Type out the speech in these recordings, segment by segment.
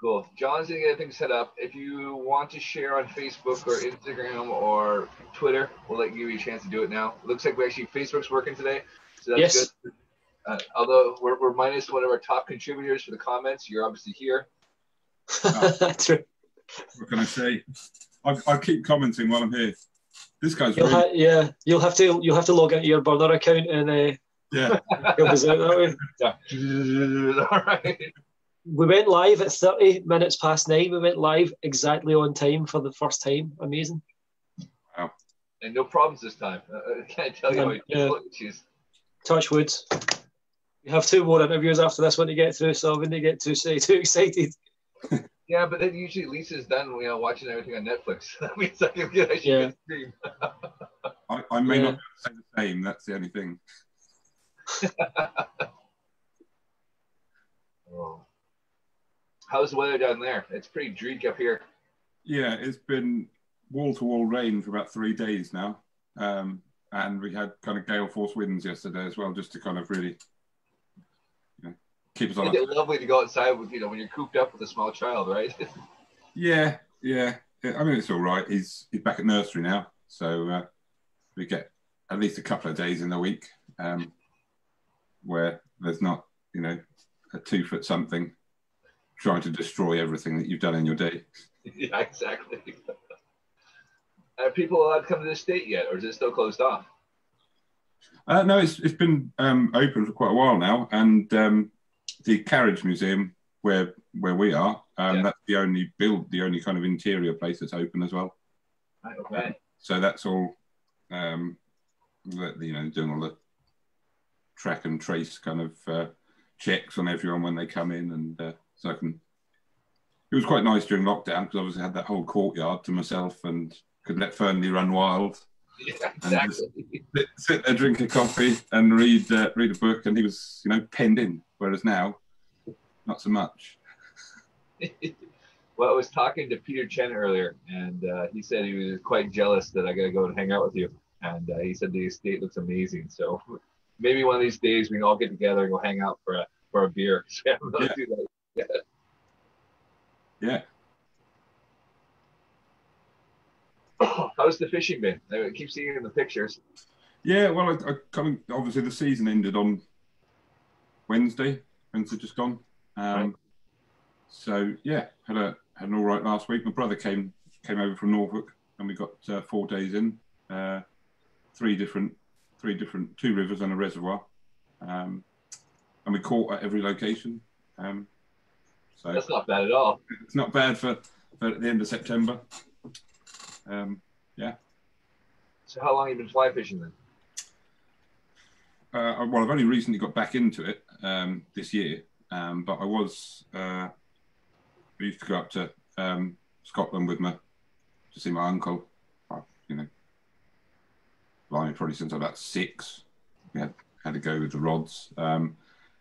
Cool. John's gonna get things set up. If you want to share on Facebook or Instagram or Twitter, we'll let you give you a chance to do it now. Looks like we actually Facebook's working today, so that's Yes. good. Uh, although we're, we're minus one of our top contributors for the comments, you're obviously here. True. What can I say? I, I keep commenting while I'm here. This guy's You'll really, ha- yeah, you'll have to you'll have to log into your burner account and uh, yeah. help us out that way. Yeah. All right. We went live at 30 minutes past nine. We went live exactly on time for the first time. Amazing. Wow. And no problems this time. Uh, I can't tell you how many Yeah. issues. Touch wood. We have two more interviews after this one to get through, so I wouldn't get too say too excited. Yeah, but then usually Lisa's done, you know, watching everything on Netflix. that means I can get I should Yeah. stream. I, I may Yeah. not be able to say the same. That's the only thing. Oh. How's the weather down there? It's pretty dreary up here. Yeah, it's been wall to wall rain for about three days now. Um, and we had kind of gale force winds yesterday as well, just to kind of really you know, keep us on. It's lovely to go outside with you know when you're cooped up with a small child, right? Yeah, yeah. Yeah, I mean, it's all right. He's he's back at nursery now, so uh, we get at least a couple of days in the week um, where there's not, you know, a two foot something trying to destroy everything that you've done in your day. yeah, exactly. Are people allowed to come to the state yet, or is it still closed off? Uh, no, it's it's been um, open for quite a while now, and um, the Carriage Museum, where where we are, um, Yeah. that's the only build, the only kind of interior place that's open as well. Right, okay. So that's all, um, you know, doing all the track and trace kind of uh, checks on everyone when they come in, and uh, so I can. It was quite nice during lockdown because obviously I had that whole courtyard to myself and could let Fernley run wild, Yeah, exactly. sit, sit there, drink a coffee, and read uh, read a book, and he was, you know, penned in. Whereas now, not so much. well, I was talking to Peter Chen earlier, and uh, he said he was quite jealous that I got to go and hang out with you. And uh, he said the estate looks amazing. So maybe one of these days we can all get together and go hang out for a for a beer. So we haven't really Yeah. Yeah, How's the fishing been? I keep seeing in the pictures. yeah. Well, I, I kind of obviously the season ended on Wednesday. Wednesday just gone. Um, Right. So yeah, had a had an all right last week. My brother came came over from Norfolk, and we got uh, four days in, uh, three different three different two rivers and a reservoir, um, and we caught at every location. Um, so That's not bad at all. it's not bad for, for the end of September. Um, So how long have you been fly fishing then? Uh, well, I've only recently got back into it um, this year, um, but I was. Uh, I used to go up to um, Scotland with my to see my uncle. I, you know, blimey, probably since I was about six. We had had to go with the rods, um,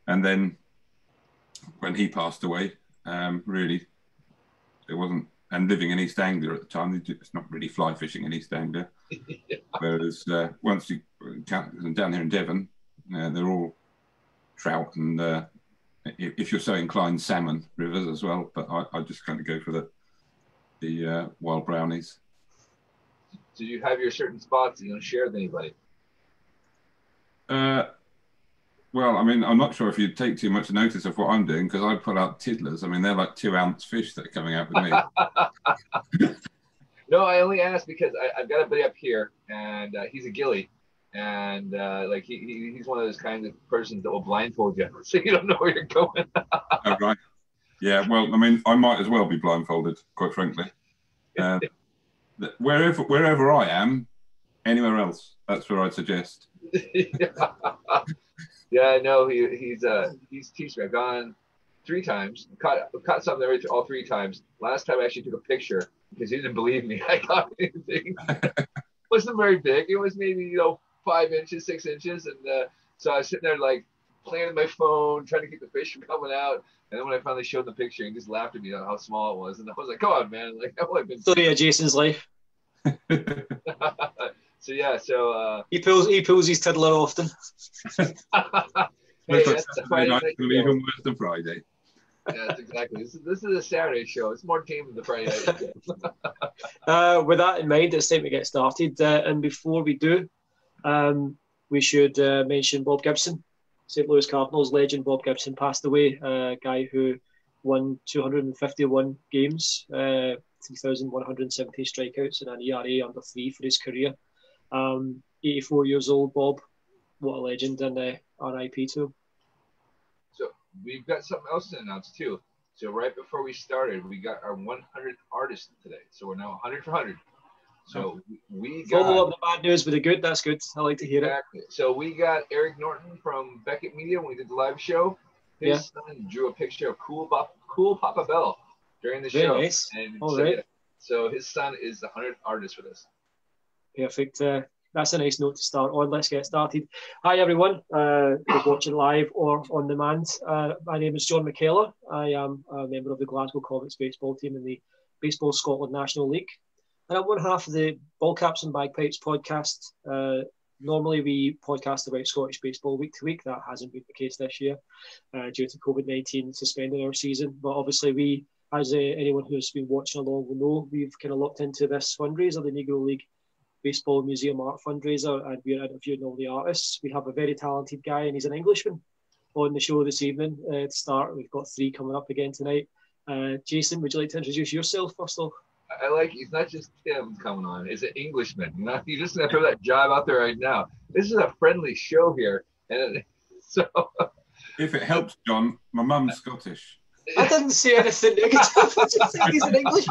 and then when he passed away, um, really, there wasn't. And living in East Anglia at the time, it's not really fly fishing in East Anglia. Whereas uh, once you count down here in Devon, uh, they're all trout and uh, if, if you're so inclined, salmon rivers as well. But I, I just kind of go for the the uh, wild brownies. Do you have your certain spots that you don't share with anybody? Well, I mean, I'm not sure if you'd take too much notice of what I'm doing because I put out tiddlers. I mean, they're like two ounce fish that are coming out with me. No, I only asked because I, I've got a buddy up here, and uh, he's a gilly, and uh, like he, he he's one of those kinds of persons that will blindfold you, so you don't know where you're going. oh, right. Yeah. Well, I mean, I might as well be blindfolded, quite frankly. Uh, wherever wherever I am, anywhere else, that's where I'd suggest. Yeah, I know he, he's uh he's teached me. I've gone three times, caught caught something every all three times. Last time I actually took a picture because he didn't believe me. I caught anything. wasn't very big. It was maybe you know five inches, six inches, and uh, so I was sitting there like playing with my phone, trying to keep the fish from coming out. And then when I finally showed the picture, he just laughed at me on how small it was, and I was like, "Come on, man! Like I've only been." So yeah, Jason's life. So yeah, so uh, He pulls he pulls his tiddler often. hey, Looks that's the Friday night gonna be show. even worse than Friday. Yes, exactly. This is, this is a Saturday show. It's more team than the Friday night. Uh, with that in mind, it's time to get started. Uh, and before we do, um, we should uh, mention Bob Gibson, St. Louis Cardinals legend. Bob Gibson passed away, a guy who won 251 games, uh, 3,170 strikeouts, and an ERA under three for his career. Um, 84 years old, Bob. What a legend, and uh, RIP to him. So we've got something else to announce too. So right before we started, we got our 100th artist today. So we're now 100 for 100. So we got Follow up the bad news with the good. That's good. I like to hear it. So we got Eric Norton from Beckett Media when we did the live show. His Yeah. son drew a picture of Cool Pop, Cool Papa Bell during the Very show. nice. And All so, right. yeah. so his son is the 100th artist for this. Perfect. Uh, that's a nice note to start on. Let's get started. Hi, everyone. Uh, who's watching live or on demand. Uh, my name is John McKellar. I am a member of the Glasgow Comets baseball team in the Baseball Scotland National League. And I'm one half of the Ball Caps and Bagpipes podcast. Uh, normally, we podcast about Scottish baseball week to week. That hasn't been the case this year uh, due to COVID 19 suspending our season. But obviously, we, as uh, anyone who's been watching along will know, we've kind of looked into this fundraiser, the Negro League Baseball Museum Art fundraiser, and we're interviewing all the artists. We have a very talented guy, and he's an Englishman on the show this evening uh, to start. We've got three coming up again tonight. Uh, Jason, would you like to introduce yourself first off? I like he's not just Tim coming on, it's an Englishman. You know, you just gonna throw that job out there right now. This is a friendly show here. And so If it helps, John, my mum's Scottish. I didn't say anything negative. I just he's an English.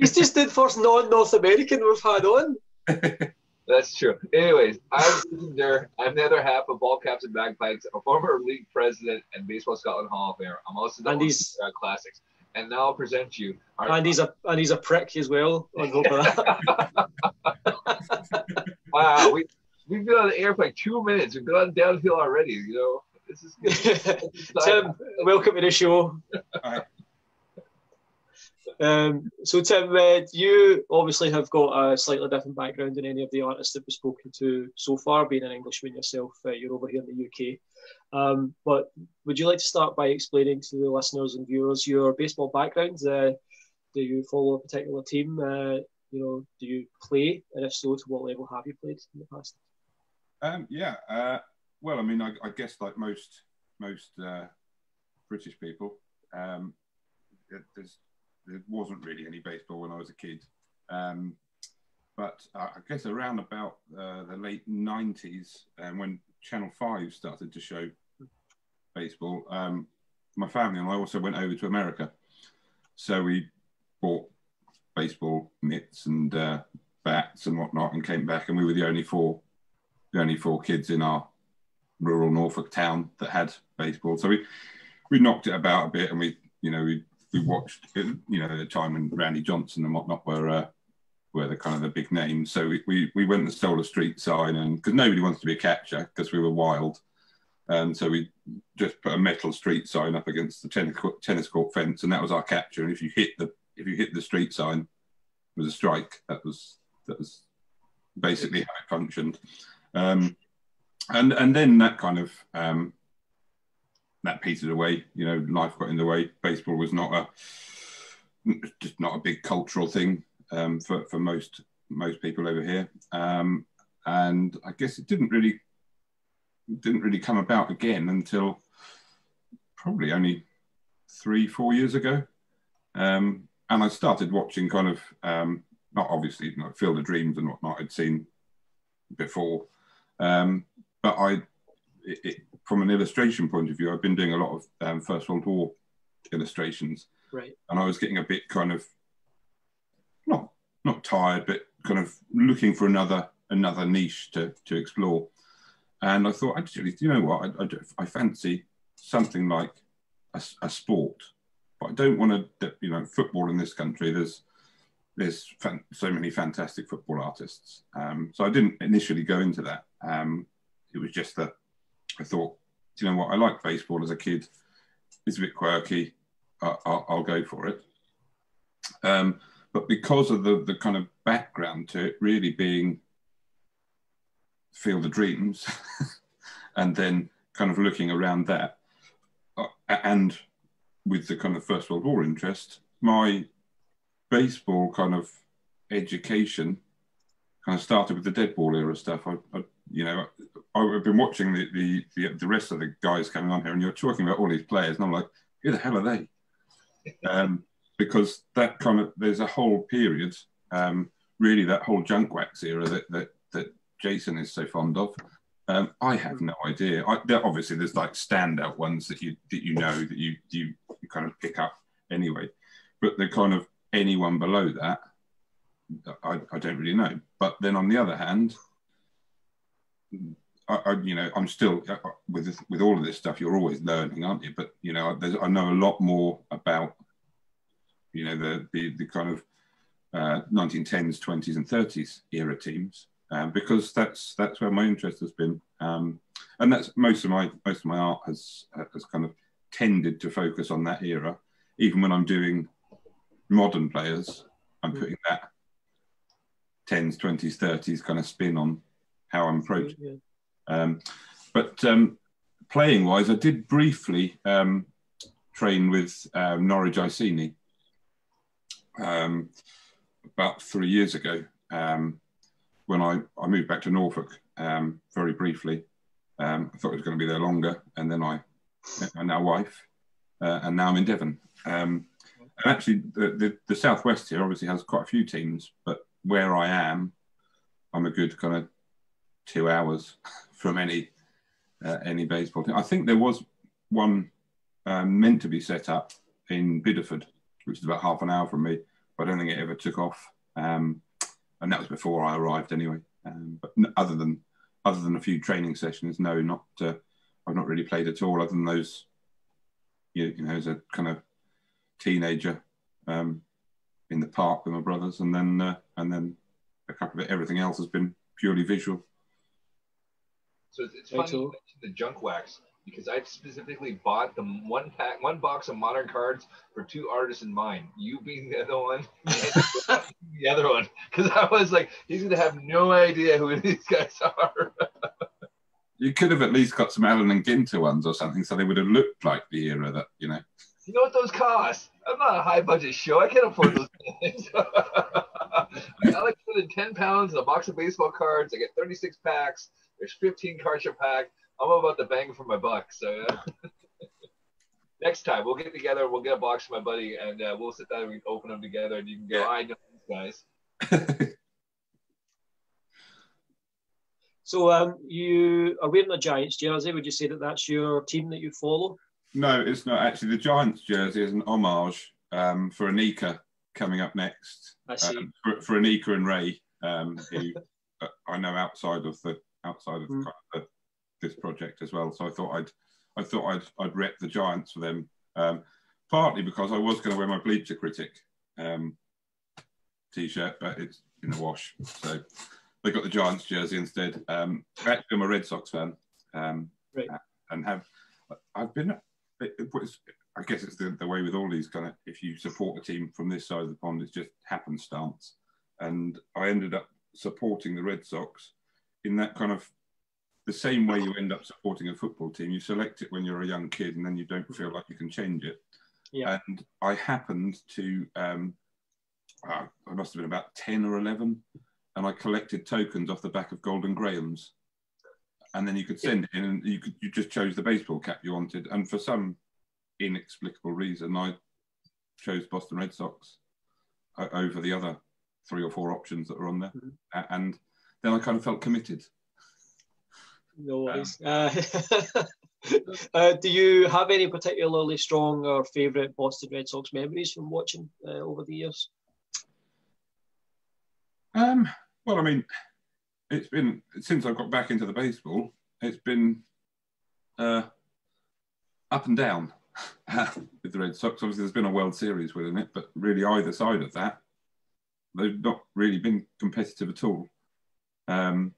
He's just the first non-North American we've had on. That's true. Anyways, I'm Durr. I'm the other half of Ball Caps and Bagpipes, a former league president and Baseball Scotland Hall of Famer. I'm also the And he's- of uh, classics. And now I'll present you our And he's a and he's a prick as well. On top of that. wow. We we've been on the air for like two minutes. We've gone downhill already. You know, this is good. Tim, welcome to the show. Hi. Um, so, Tim, uh, you obviously have got a slightly different background than any of the artists that we've spoken to so far, being an Englishman yourself. Uh, you're over here in the UK. Um, but would you like to start by explaining to the listeners and viewers your baseball background? Uh, do you follow a particular team? Uh, you know, do you play? And if so, to what level have you played in the past? Um, yeah. Uh, well, I mean, I, I guess like most most uh, British people, um, there wasn't really any baseball when I was a kid. Um, but I I guess around about uh, the late '90s, and when Channel Five started to show baseball, um, my family and I also went over to America. So we bought baseball mitts and uh, bats and whatnot, and came back, and we were the only four the only four kids in our rural Norfolk town that had baseball. So we we knocked it about a bit, and we you know we we watched you know the time when Randy Johnson and whatnot were uh, were the kind of the big names. So we we, we went and stole a street sign, and because nobody wanted to be a catcher because we were wild. And so we just put a metal street sign up against the tennis court, tennis court fence, and that was our catcher. And if you hit the if you hit the street sign, it was a strike. That was that was basically how it functioned. Um, and and then that kind of um, that petered away. You know, life got in the way. Baseball was not a just not a big cultural thing um, for for most most people over here. Um, and I guess it didn't really didn't really come about again until probably only three four years ago. Um, and I started watching kind of um, not obviously like Field of Dreams and whatnot I'd seen before, um, but I, it, it, from an illustration point of view, I've been doing a lot of um, First World War illustrations, Right. and I was getting a bit kind of not not tired, but kind of looking for another another niche to to explore. And I thought, actually, do you know what? I, I, I fancy something like a, a sport, but I don't want to, you know, football in this country. There's there's fan, so many fantastic football artists. Um, so I didn't initially go into that. Um, it was just that I thought, you know what? I like baseball as a kid. It's a bit quirky. I, I'll, I'll go for it. Um, but because of the the kind of background to it, really being Field of Dreams, and then kind of looking around that, uh, and with the kind of First World War interest, my baseball kind of education kind of started with the dead ball era stuff. I, I you know, I've been watching the, the, the the rest of the guys coming on here, and you're talking about all these players, and I'm like, who the hell are they? um, because that kind of there's a whole period, um, really that whole junk wax era that that that Jason is so fond of. Um, I have no idea. I, there, obviously, there's like standout ones that you that you know that you you, you kind of pick up anyway, but the kind of anyone below that, I, I don't really know. But then on the other hand, I, I, you know, I'm still uh, uh, with with all of this stuff. You're always learning, aren't you? But you know, I know a lot more about, you know, the the, the kind of uh, 1910s, 20s, and 30s era teams, um, because that's that's where my interest has been, um, and that's most of my most of my art has has kind of tended to focus on that era. Even when I'm doing modern players, I'm putting that 10s, 20s, 30s kind of spin on how I'm approaching. Yeah. Um, but um, playing wise, I did briefly um, train with um, Norwich Iceni um, about three years ago um, when I, I moved back to Norfolk very briefly. I thought I was going to be there longer, and then I met my now wife, uh, and now I'm in Devon. and actually, the, the, the southwest here obviously has quite a few teams, but where I am, I'm a good kind of two hours from any uh, any baseball team. I think there was one um, meant to be set up in Bideford, which is about half an hour from me, but I don't think it ever took off. Um, and that was before I arrived anyway. Um, but other than other than a few training sessions, no, not uh, I've not really played at all. Other than those, you, you know, as a kind of teenager um, in the park with my brothers, and then uh, and then a couple of it. Everything else has been purely visual. So it's, it's funny you mentioned the junk wax because I specifically bought the one pack, one box of modern cards for two artists in mind. You being the other one, the other one, because I was like, he's gonna have no idea who these guys are. you could have at least got some Allen and Ginter ones or something, so they would have looked like the era that you know. You know what those cost? I'm not a high budget show. I can't afford those things. I like spending 10 pounds in a box of baseball cards. I get 36 packs. There's 15 cards a pack. I'm about to bang for my buck. So yeah. next time we'll get together. We'll get a box for my buddy, and uh, we'll sit down and we open them together, and you can go, I know these guys. so um, you are wearing a Giants jersey. Would you say that that's your team that you follow? No, it's not actually. The Giants jersey is an homage um, for Anika coming up next. I see. Um, for, for, Anika and Ray, um, who uh, I know outside of the outside of mm. the, this project as well. So I thought I'd I thought I'd I'd rep the Giants for them. Um, partly because I was going to wear my Bleacher Critic um, t-shirt, but it's in the wash. So they got the Giants jersey instead. Um, actually, I'm a Red Sox fan, um, right. and have I've been it, it was, I guess it's the, the way with all these kind of, if you support a team from this side of the pond, it's just happenstance. And I ended up supporting the Red Sox in that kind of the same way you end up supporting a football team. You select it when you're a young kid and then you don't feel like you can change it. Yeah. And I happened to, um, uh, I must have been about 10 or 11, and I collected tokens off the back of Golden Grahams and then you could send it in, and you could you just chose the baseball cap you wanted. And for some inexplicable reason, I chose Boston Red Sox over the other three or four options that were on there, mm-hmm. and then I kind of felt committed. No worries. Um, uh, uh, do you have any particularly strong or favourite Boston Red Sox memories from watching uh, over the years? Um, well, I mean, it's been since I got back into the baseball. It's been uh, up and down with the Red Sox. Obviously, there's been a World Series within it, but really either side of that, they've not really been competitive at all. Um,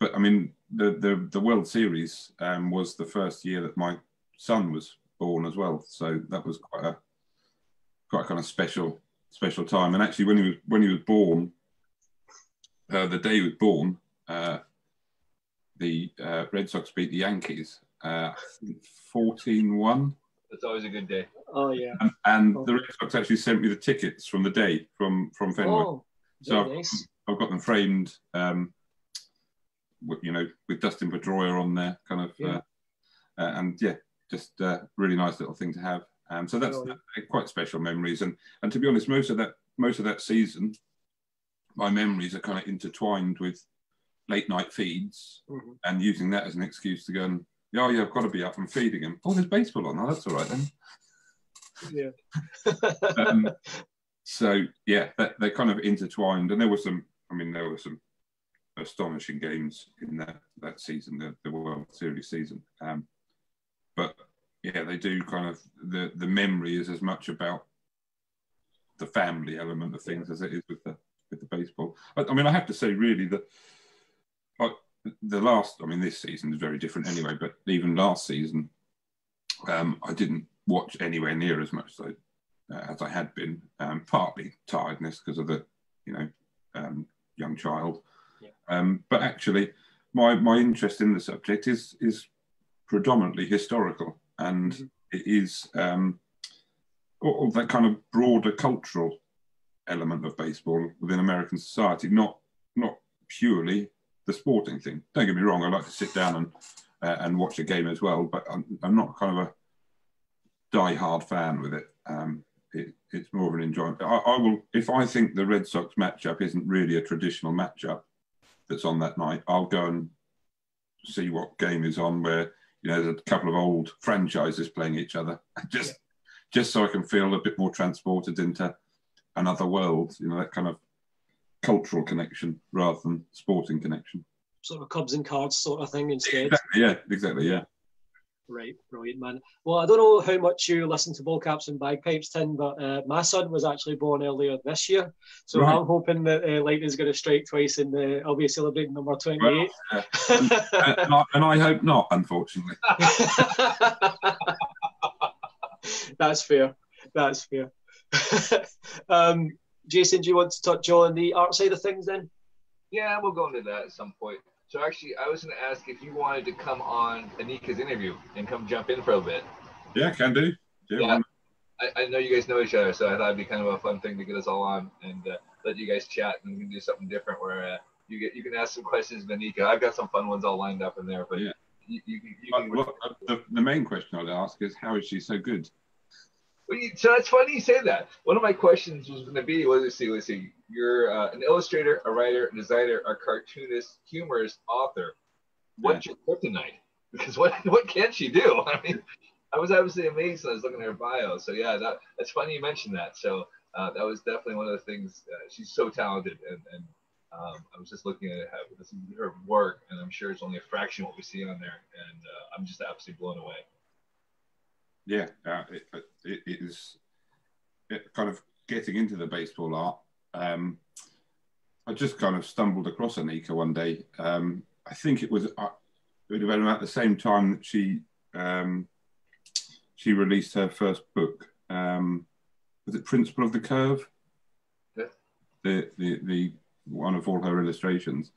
but I mean, the the, the World Series um, was the first year that my son was born as well, so that was quite a quite a kind of special special time. And actually, when he was when he was born, uh, the day he was born, uh, the uh, Red Sox beat the Yankees uh, 14 1. That's always a good day. Oh yeah. And, and Oh. the Red Sox actually sent me the tickets from the day from from Fenway. Oh, so nice. I've got them framed, um, with, you know, with Dustin Pedroia on there, kind of, Yeah. uh, uh, and yeah, just uh, really nice little thing to have. Um, so that's quite special memories, and and to be honest, most of that most of that season, my memories are kind of intertwined with late night feeds Mhm. and using that as an excuse to go and oh yeah, I've got to be up and feeding him. Oh, there's baseball on. Oh, that's all right then. Yeah. um, so yeah, that, they kind of intertwined, and there were some. I mean, there were some astonishing games in that that season, the, the World Series season. Um, but yeah, they do kind of the the memory is as much about the family element of things as it is with the with the baseball. I, I mean, I have to say, really, that I, the last. I mean, this season is very different anyway. But even last season, um, I didn't watch anywhere near as much as I, uh, as I had been. Um, partly tiredness because of the, you know, um, young child. Yeah. Um, but actually, my my interest in the subject is is predominantly historical, and Mhm. it is um, all that kind of broader cultural element of baseball within American society, not not purely the sporting thing. Don't get me wrong; I like to sit down and uh, and watch a game as well, but I'm, I'm not kind of a die-hard fan with it. Um, it it's more of an enjoyment. I, I will if I think the Red Sox matchup isn't really a traditional matchup that's on that night, I'll go and see what game is on where you know there's a couple of old franchises playing each other, just just so I can feel a bit more transported into another world. You know that kind of cultural connection rather than sporting connection. Sort of Cubs and cards sort of thing instead. Exactly. Yeah. Exactly. Yeah. Right, brilliant, man. Well, I don't know how much you listen to Ball Caps and Bagpipes, Tim, but uh, my son was actually born earlier this year. So Right. I'm hoping that uh, lightning's going to strike twice and uh, I'll be celebrating number 28. Uh, and, I, and I hope not, unfortunately. That's fair. That's fair. um, Jason, do you want to touch on the art side of things then? Yeah, we'll go into that at some point. So actually, I was going to ask if you wanted to come on Anika's interview and come jump in for a bit. Yeah, can do. Yeah. Yeah. I, I know you guys know each other, so I thought it'd be kind of a fun thing to get us all on and uh, let you guys chat and we can do something different where uh, you get you can ask some questions of Anika. I've got some fun ones all lined up in there, but Yeah. you, you, you Uh, can. well, uh, the, the main question I'd ask is how is she so good? Well, you, so that's funny you say that. One of my questions was going to be, well, let's see, let's see. You're uh, an illustrator, a writer, a designer, a cartoonist, humorist, author. What's your kryptonite? Because what what can she do? I mean, I was obviously amazed when I was looking at her bio. So yeah, that that's funny you mentioned that. So uh, that was definitely one of the things. Uh, she's so talented, and, and um, I was just looking at her, her work, and I'm sure it's only a fraction of what we see on there, and uh, I'm just absolutely blown away. Yeah, uh, it, it, it is it kind of getting into the baseball art. Um, I just kind of stumbled across Anika one day. Um, I think it was uh, it would have been about the same time that she um, she released her first book. Um, was it Principle of the Curve? Yeah. The, the the one of all her illustrations,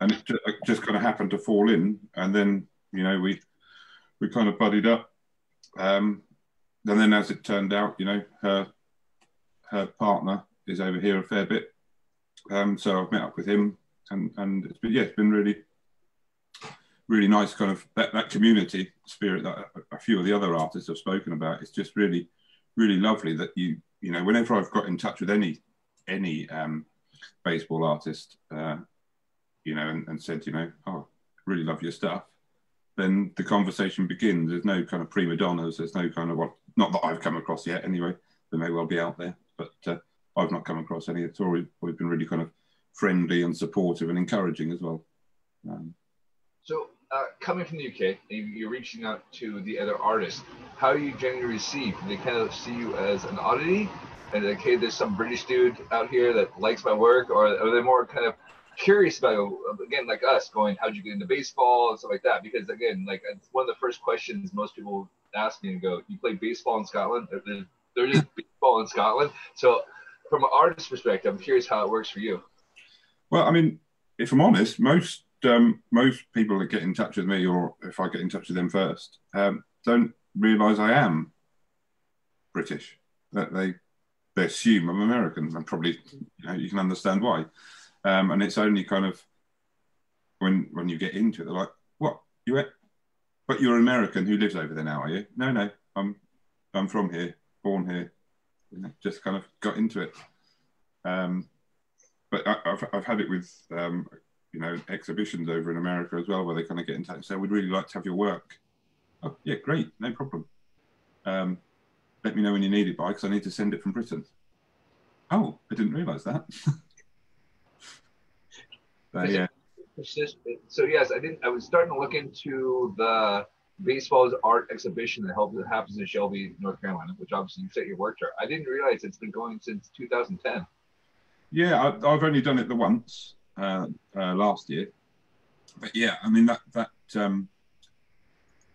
and it just, it just kind of happened to fall in, and then you know we we kind of buddied up. Um, and then, as it turned out, you know, her her partner is over here a fair bit. Um, so I've met up with him, and and it's been yeah, it's been really really nice kind of that, that community spirit that a, a few of the other artists have spoken about. It's just really really lovely that you you know whenever I've got in touch with any any um, baseball artist, uh, you know, and, and said you know oh really love your stuff then the conversation begins. There's no kind of prima donnas. There's no kind of what, not that I've come across yet anyway. They may well be out there, but uh, I've not come across any. It's always been really kind of friendly and supportive and encouraging as well. Um, So, uh, coming from the UK, you're reaching out to the other artists. How are you generally received? Do they kind of see you as an oddity, and like, hey, there's some British dude out here that likes my work, or are they more kind of curious about again, like us, going, how'd you get into baseball and stuff like that? Because again, like it's one of the first questions most people ask me and go, you play baseball in Scotland? There- There is baseball in Scotland. So, from an artist perspective, I'm curious how it works for you. well, I mean, if I'm honest, most um, most people that get in touch with me, or if I get in touch with them first, um, don't realise I am British. That they they assume I'm American, and probably you know you can understand why. Um, and it's only kind of when when you get into it, they're like, "What you? But you're American who lives over there now, are you?" No, no, I'm I'm from here, born here. You know, just kind of got into it. Um, but I, have I've had it with um, you know exhibitions over in America as well, where they kind of get in touch and say, "We'd really like to have your work." Oh, yeah, great, no problem. Um, let me know when you need it by, because I need to send it from Britain. Oh, I didn't realise that. so, yeah. So yes, I didn't. I was starting to look into the baseball's art exhibition that held, that happens in Shelby, North Carolina, which obviously you set your work there. I didn't realize it's been going since 2010. Yeah, I, have only done it the once uh, uh, last year, but yeah, I mean that that um,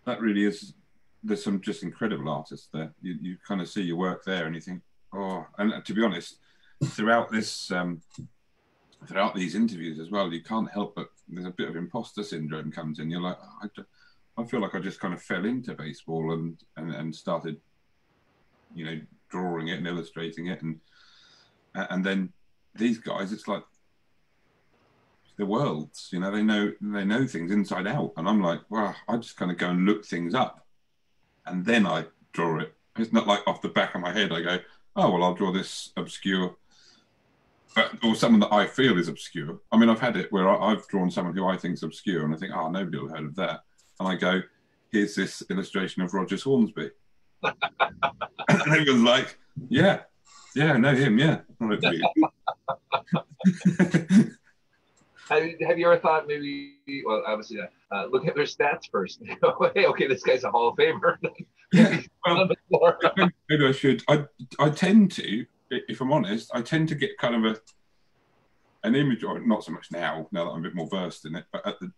that really is. There's some just incredible artists there. You you kind of see your work there, and you think, oh. And to be honest, throughout this um, throughout these interviews as well, you can't help but there's a bit of imposter syndrome comes in. You're like, I, I feel like I just kind of fell into baseball and, and and started, you know, drawing it and illustrating it, and and then these guys, it's like the worlds. You know, they know they know things inside out, and I'm like, well, I just kind of go and look things up, and then I draw it. It's not like off the back of my head. I go, oh well, I'll draw this obscure, or someone that I feel is obscure. I mean, I've had it where I, have drawn someone who I think is obscure, and I think, oh, nobody will have heard of that, and I go, here's this illustration of Rogers Hornsby, and everyone's like, yeah, yeah, I know him. Yeah. have, have you ever thought maybe? Well, obviously, uh, uh look at their stats first. hey, okay, this guy's a Hall of Famer. yeah. Well, maybe I should. I I tend to, if I'm honest, I tend to get kind of a an image, or not so much now. Now that I'm a bit more versed in it, but at the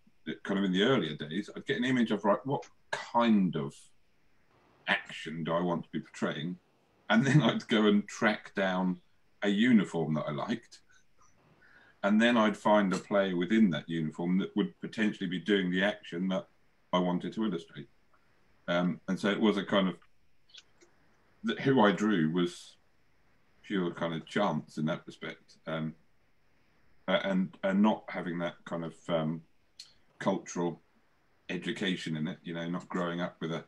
kind of in the earlier days, I'd get an image of right, what kind of action do I want to be portraying? and then I'd go and track down a uniform that I liked, and then I'd find a play within that uniform that would potentially be doing the action that I wanted to illustrate. Um, and so it was a kind of who I drew was pure kind of chance in that respect, um, and and not having that kind of um, cultural education in it. You know, not growing up with a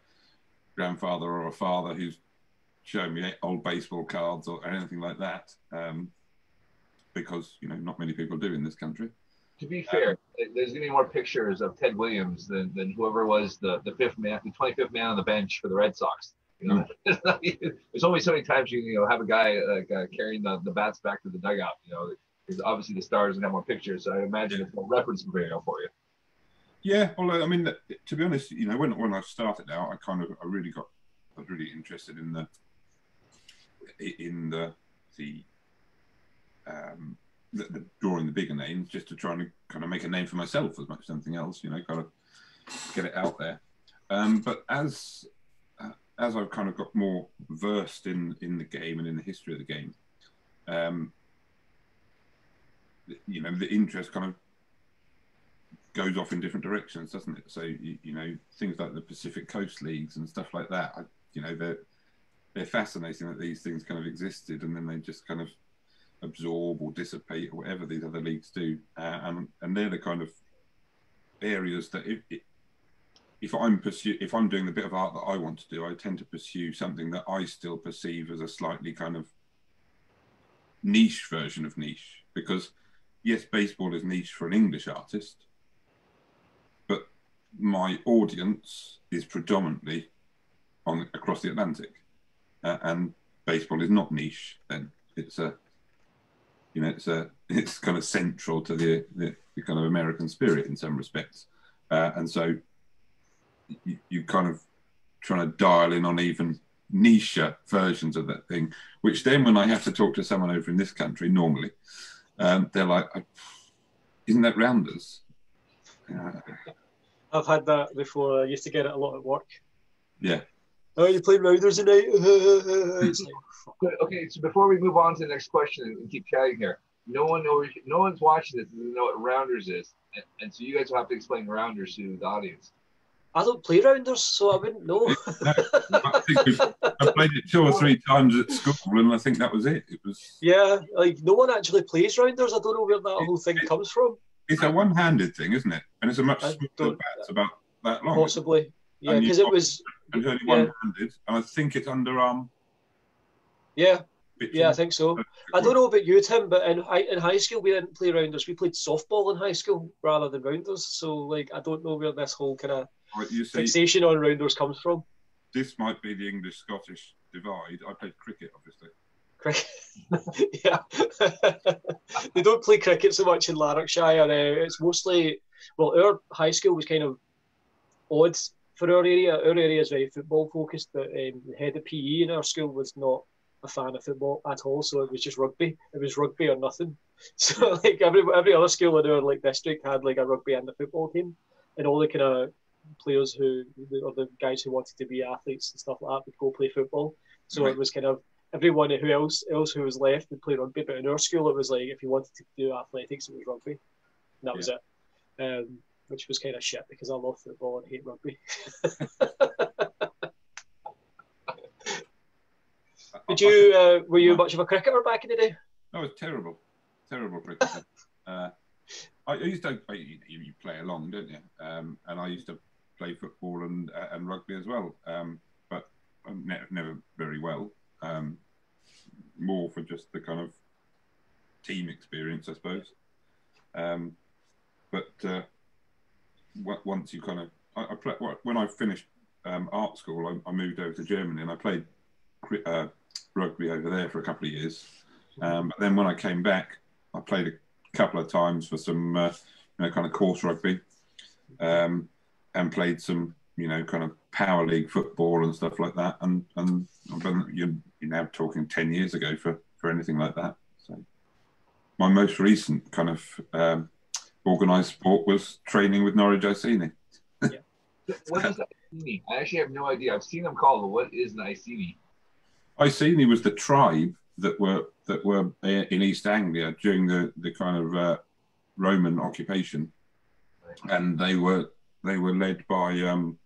grandfather or a father who's show me old baseball cards or anything like that, um, because you know not many people do in this country. To be fair, um, there's gonna be more pictures of Ted Williams than, than whoever was the, the fifth man, the 25th man on the bench for the Red Sox. You know, there's only so many times you you know have a guy like uh, carrying the, the bats back to the dugout. You know, because obviously the stars and have more pictures. So I imagine it's more reference material for you. Yeah, well, I mean, to be honest, you know, when when I started out, I kind of I really got I was really interested in the in the the, um, the, the drawing the bigger names just to try and kind of make a name for myself as much as anything else. You know, kind of get it out there. Um, but as as I've kind of got more versed in in the game and in the history of the game, um, you know, the interest kind of goes off in different directions, doesn't it? So you, you know, things like the Pacific Coast leagues and stuff like that. I, you know, they're they're fascinating that these things kind of existed and then they just kind of absorb or dissipate or whatever these other leagues do. Uh, and and they're the kind of areas that if if I'm pursue if I'm doing the bit of art that I want to do, I tend to pursue something that I still perceive as a slightly kind of niche version of niche. Because yes, baseball is niche for an English artist, but my audience is predominantly on across the Atlantic uh, and baseball is not niche. Then it's a, you know, it's a, it's kind of central to the the, the kind of American spirit in some respects, uh, and so you, you kind of trying to dial in on even niche versions of that thing, which then when I have to talk to someone over in this country, normally, um, they're like, isn't that rounders? Uh, I've had that before. I used to get it a lot at work. Yeah oh, you played Rounders tonight? like, okay, so before we move on to the next question and keep chatting here, no one knows, no one's watching this doesn't know what Rounders is, and, and so you guys will have to explain Rounders to the audience. I don't play rounders, so I wouldn't know. I, played it two or three times at school, and I think that was it. It was. Yeah, like no one actually plays rounders. I don't know where that whole thing comes from. It's a one-handed thing, isn't it? And it's a much smaller bat. It's about that long. Possibly, yeah, because it was. And it's only yeah. one-handed, and I think it's underarm. Yeah, yeah, I think so. I don't know about you, Tim, but in high, in high school we didn't play rounders. We played softball in high school rather than rounders. So, like, I don't know where this whole kind of see, fixation on rounders comes from. This might be the English Scottish divide. I played cricket, obviously. Cricket, yeah. they don't play cricket so much in Lanarkshire. Uh, it's mostly well, our high school was kind of odd for our area. Our area is very football focused, but um, the head of PE in our school was not a fan of football at all, so it was just rugby. It was rugby or nothing. So like every every other school in our like district had like a rugby and a football team, and all the kind of players who or the guys who wanted to be athletes and stuff like that would go play football. So right. it was kind of everyone who else else who was left would play rugby. But in our school, it was like if you wanted to do athletics, it was rugby. And that yeah. was it. Um, which was kind of shit because I love football and hate rugby. Did you uh, were you much of a cricketer back in the day? I was terrible, terrible cricketer. uh, I used to I, you, you, play along, don't you? Um, and I used to play football and uh, and rugby as well, um, but never, never very well. Um, more for just the kind of team experience, I suppose. Um, but uh, once you kind of, I, I play, when I finished um, art school, I, I, moved over to Germany and I played uh, rugby over there for a couple of years. Um, but then when I came back, I played a couple of times for some, uh, you know, kind of course rugby, um, and played some, you know, kind of power league football and stuff like that. And and you're, you're now talking ten years ago for for anything like that. So my most recent kind of um, organised sport was training with Norwich Iceni. yeah. What is Iceni? I actually have no idea. I've seen them called, but what is an Iceni? Iceni was the tribe that were that were in East Anglia during the the kind of uh, Roman occupation, and they were they were led by um,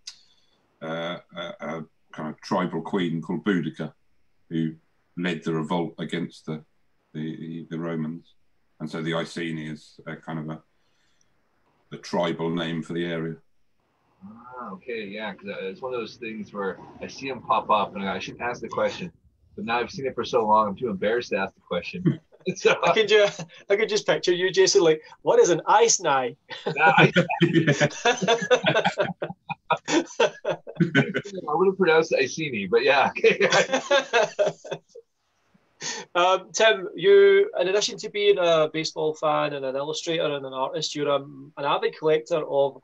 uh, a, a, kind of tribal queen called Boudica, who led the revolt against the the, the Romans, and so the Iceni is a kind of a the tribal name for the area. Ah, okay, yeah, because it's one of those things where I see them pop up, and I should ask the question, but now I've seen it for so long, I'm too embarrassed to ask the question. so, I can just, I can just picture you, Jason, like, what is an ice knife? I would have pronounced Iceni, but yeah. um, Tim, you, in addition to being a baseball fan and an illustrator and an artist, you're um, an avid collector of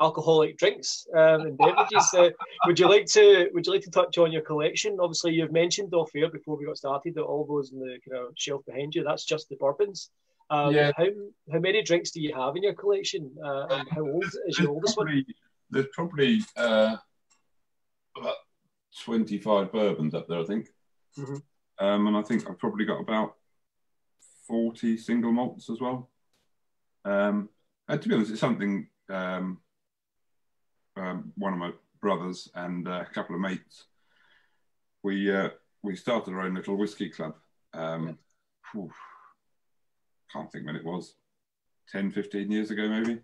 alcoholic drinks um, and beverages. Uh, would you like to Would you like to touch on your collection? Obviously, you've mentioned off air before we got started that all those in the kind of shelf behind you that's just the bourbons. Um, yeah. How how many drinks do you have in your collection, uh, and how old is your oldest probably, one? There's probably uh, about twenty five bourbons up there, I think. Mm-hmm. Um, and I think I've probably got about forty single malts as well. Um, and to be honest, it's something um, um, one of my brothers and uh, a couple of mates, we uh, we started our own little whiskey club. Um, whew, can't think when it was, 10, 15 years ago maybe.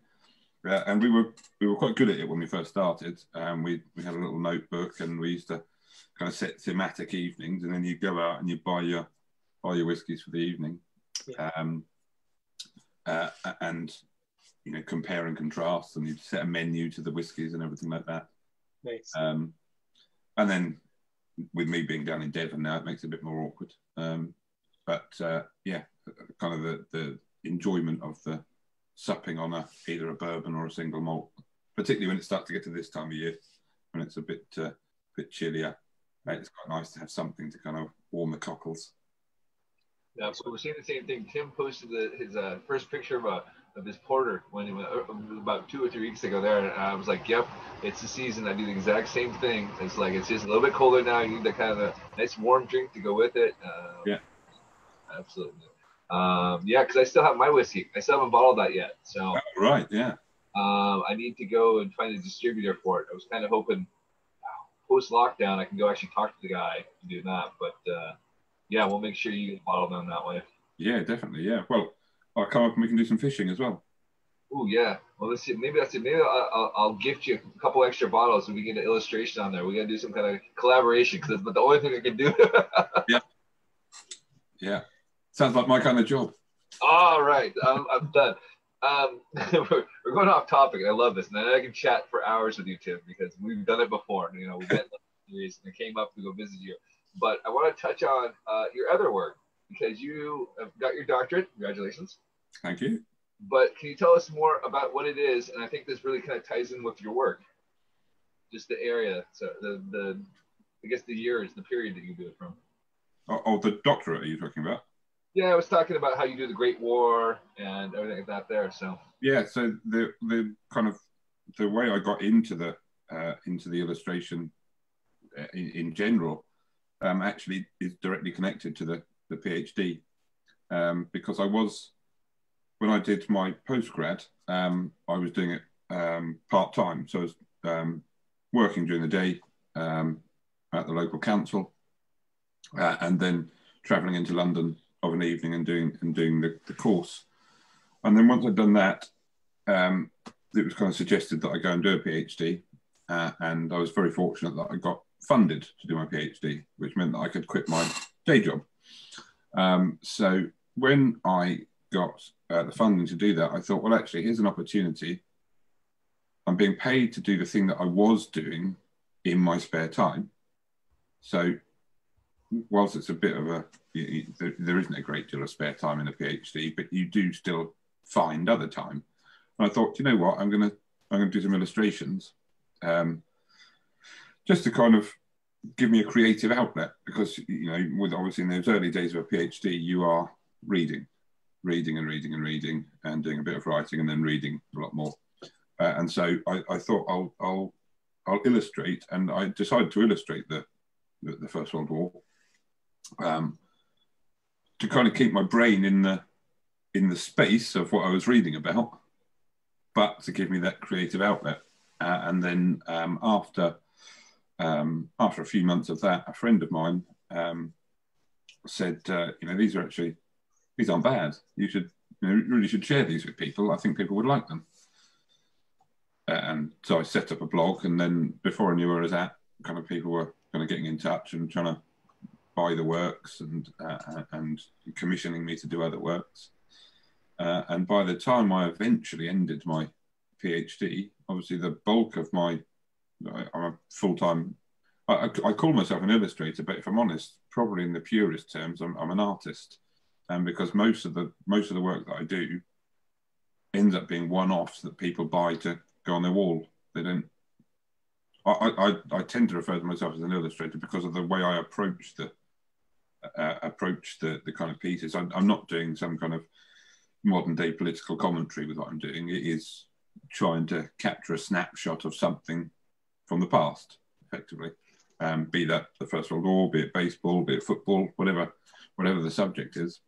Uh, and we were we were quite good at it when we first started. Um, we we had a little notebook and we used to kind of set thematic evenings, and then you go out and you buy your buy your whiskies for the evening. Yeah. Um, uh, and you know compare and contrast, and you set a menu to the whiskies and everything like that. Nice. Um, and then with me being down in Devon now, it makes it a bit more awkward. Um, but uh, yeah, kind of the, the enjoyment of the supping on a either a bourbon or a single malt, particularly when it starts to get to this time of year when it's a bit uh, bit chillier. It's quite nice to have something to kind of warm the cockles. Yeah, so we're seeing the same thing. Tim posted the, his uh, first picture of a of this porter when he went uh, about two or three weeks ago there, and I was like, "Yep, it's the season." I do the exact same thing. It's like it's just a little bit colder now. You need that kind of a nice warm drink to go with it. Uh, yeah, absolutely. Um, yeah, because I still have my whiskey. I still haven't bottled that yet. So right, yeah. Um, I need to go and find a distributor for it. I was kind of hoping post lockdown I can go actually talk to the guy and do that. But uh, yeah, we'll make sure you get bottled on that way. Yeah, definitely. Yeah. Well, I'll come up and we can do some fishing as well. Oh yeah. Well, let's see. Maybe that's it. Maybe I'll, I'll, I'll, gift you a couple extra bottles and we get an illustration on there. We got to do some kind of collaboration because that's the only thing I can do. yeah. Yeah. Sounds like my kind of job. All right. I'm, I'm done. Um, we're, we're, going off topic. I love this, and I can chat for hours with you, Tim, because we've done it before. You know, we met the series and I came up to go visit you. But I want to touch on uh, your other work because you have got your doctorate. Congratulations. Thank you. But can you tell us more about what it is? And I think this really kind of ties in with your work, just the area. So the the I guess the years, the period that you do it from. Oh, oh the doctorate are you talking about? Yeah, I was talking about how you do the Great War and everything like that there. So yeah, so the the kind of the way I got into the uh, into the illustration uh, in, in general um, actually is directly connected to the the PhD um, because I was when I did my postgrad, um, I was doing it um, part time, so I was um, working during the day um, at the local council, uh, and then travelling into London of an evening and doing and doing the, the course. And then once I'd done that, um, it was kind of suggested that I go and do a PhD, uh, and I was very fortunate that I got funded to do my PhD, which meant that I could quit my day job. Um, so when I got uh, the funding to do that, I thought, well, actually, here's an opportunity. I'm being paid to do the thing that I was doing in my spare time. So, whilst it's a bit of a, there, there isn't a great deal of spare time in a PhD, but you do still find other time. And I thought, you know what, I'm gonna, I'm gonna do some illustrations, um, just to kind of give me a creative outlet because you know, with obviously in those early days of a PhD, you are reading reading and reading and reading and doing a bit of writing and then reading a lot more. Uh, and so I, I, thought I'll, I'll, I'll illustrate, and I decided to illustrate the, the, the First World War um, to kind of keep my brain in the in the space of what I was reading about, but to give me that creative outlet. Uh, and then um, after um, after a few months of that, a friend of mine um, said, uh, you know, these are actually these aren't bad. You should you know, really should share these with people. I think people would like them. Uh, and so I set up a blog, and then before I knew where I was at, kind of people were kind of getting in touch and trying to buy the works and uh, and commissioning me to do other works. Uh, and by the time I eventually ended my PhD, obviously the bulk of my I'm a full time. I, I, call myself an illustrator, but if I'm honest, probably in the purest terms, I'm, I'm an artist and because most of the most of the work that I do ends up being one-offs that people buy to go on their wall. They don't. I, I, I tend to refer to myself as an illustrator because of the way I approach the uh, approach the, the kind of pieces. I'm, I'm not doing some kind of modern day political commentary with what I'm doing. It is trying to capture a snapshot of something from the past, effectively. Um, be that the First World War, be it baseball, be it football, whatever, whatever the subject is.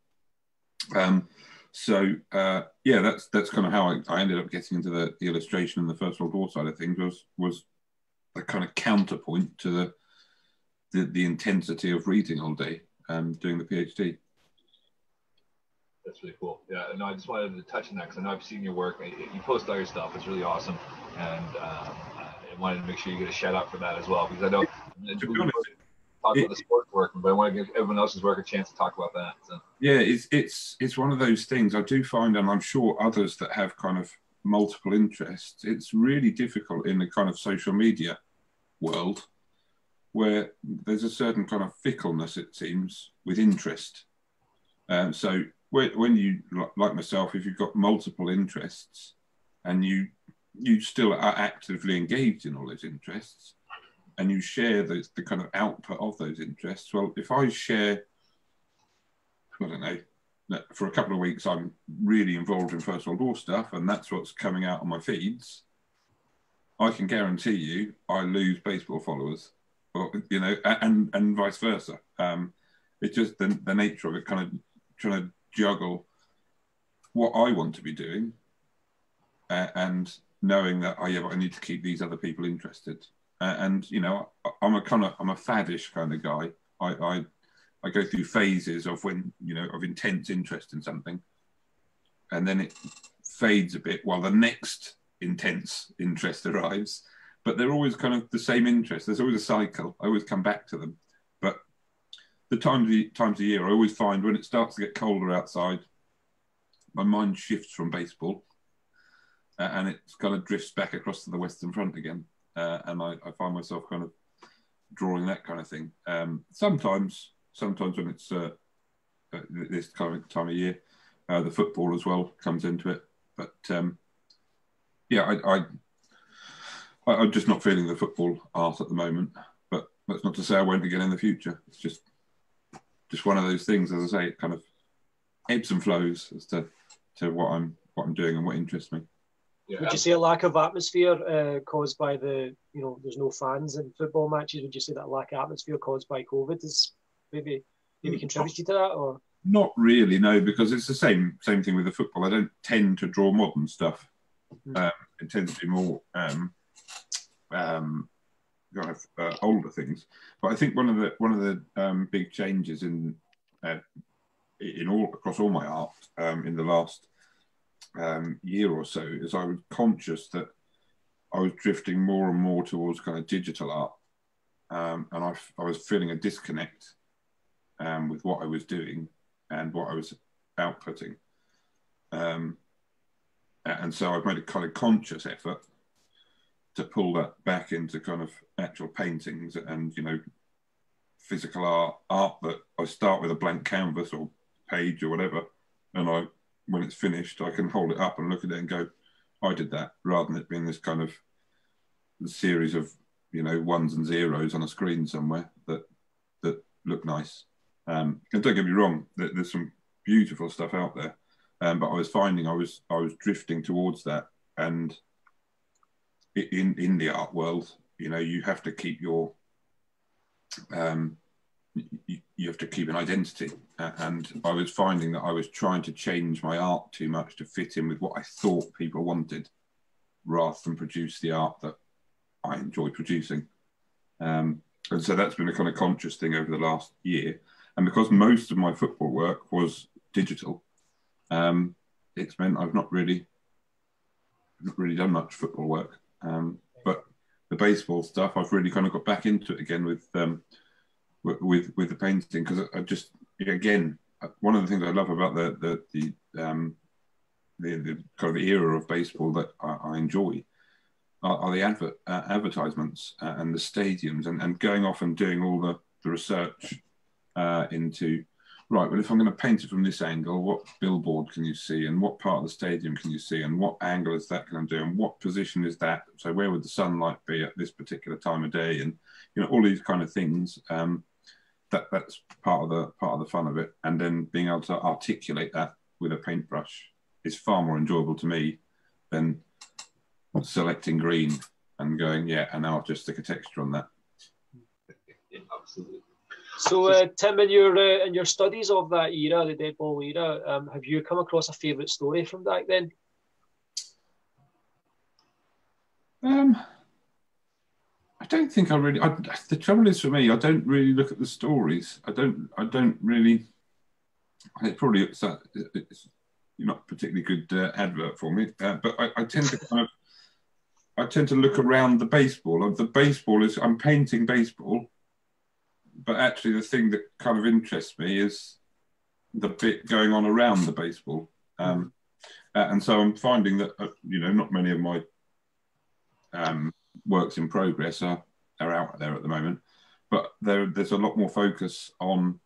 Um, so uh, yeah, that's that's kind of how I, I, ended up getting into the, the illustration and the First World War side of things was was a kind of counterpoint to the the, the intensity of reading all day and doing the PhD. That's really cool. Yeah, no, I just wanted to touch on that because I know I've seen your work. You post all your stuff. It's really awesome, and um, I wanted to make sure you get a shout out for that as well because I know talk about the sports work, but I want to give everyone else's work a chance to talk about that. So. Yeah, it's it's it's one of those things I do find, and I'm sure others that have kind of multiple interests. It's really difficult in the kind of social media world where there's a certain kind of fickleness, it seems, with interest. Um, so when you like myself, if you've got multiple interests and you you still are actively engaged in all those interests, and you share the, the kind of output of those interests. Well, if I share, I don't know, for a couple of weeks I'm really involved in First World War stuff, and that's what's coming out on my feeds. I can guarantee you, I lose baseball followers, or, you know, and and vice versa. Um, it's just the, the nature of it, kind of trying to juggle what I want to be doing uh, and knowing that oh yeah, but I need to keep these other people interested. Uh, and you know, I'm a kind of I'm a faddish kind of guy. I, I I go through phases of when you know of intense interest in something, and then it fades a bit while the next intense interest arrives. But they're always kind of the same interest. There's always a cycle. I always come back to them. But the times times of year, I always find when it starts to get colder outside, my mind shifts from baseball, uh, and it kind of drifts back across to the Western Front again. Uh, and I, I, find myself kind of drawing that kind of thing. Um, sometimes, sometimes when it's uh, uh this kind of time of year, uh, the football as well comes into it. But um, yeah, I, I, am just not feeling the football art at the moment. But that's not to say I won't again in the future. It's just just one of those things. As I say, it kind of ebbs and flows as to to what I'm what I'm doing and what interests me. Yeah. Would you say a lack of atmosphere uh, caused by the you know there's no fans in football matches? Would you say that lack of atmosphere caused by COVID is maybe maybe mm. contributed to that or? Not really, no, because it's the same same thing with the football. I don't tend to draw modern stuff. Mm-hmm. Um, it tends to be more um, um, kind of uh, older things. But I think one of the one of the um, big changes in uh, in all across all my art um, in the last um, year or so is I was conscious that I was drifting more and more towards kind of digital art, um, and I, I was feeling a disconnect um, with what I was doing and what I was outputting. Um, and so I've made a kind of conscious effort to pull that back into kind of actual paintings and you know physical art art that I start with a blank canvas or page or whatever, and I when it's finished I can hold it up and look at it and go, I did that, rather than it being this kind of series of you know ones and zeros on a screen somewhere that that look nice. Um, and don't get me wrong, there's some beautiful stuff out there, um, but I was finding I was I was drifting towards that, and in in the art world, you know, you have to keep your um, you, have to keep an identity, and I was finding that I was trying to change my art too much to fit in with what I thought people wanted, rather than produce the art that I enjoy producing. Um, and so that's been a kind of conscious thing over the last year. And because most of my football work was digital, um, it's meant I've not really, not really done much football work. Um, but the baseball stuff, I've really kind of got back into it again with um, with with the painting because I just again one of the things I love about the the the, um, the, the kind of era of baseball that I, I enjoy are, are the advert, uh, advertisements uh, and the stadiums and, and going off and doing all the, the research uh, into right, well, if I'm going to paint it from this angle, what billboard can you see, and what part of the stadium can you see, and what angle is that going to do, and what position is that? So where would the sunlight be at this particular time of day, and you know all these kind of things. Um, that that's part of the part of the fun of it, and then being able to articulate that with a paintbrush is far more enjoyable to me than selecting green and going, yeah, and now I'll just stick a texture on that. Yeah, absolutely. So, uh, Tim, in your uh, in your studies of that era, the dead ball era, um, have you come across a favourite story from back then? Um, I don't think I really. I, the trouble is for me, I don't really look at the stories. I don't. I don't really. It probably it's, uh, it's not particularly good uh, advert for me, uh, but I, I tend to kind of. I tend to look around the baseball. The baseball is I'm painting baseball, but actually the thing that kind of interests me is the bit going on around the baseball. Um, uh, and so I'm finding that uh, you know not many of my um, works in progress are are out there at the moment, but there there's a lot more focus on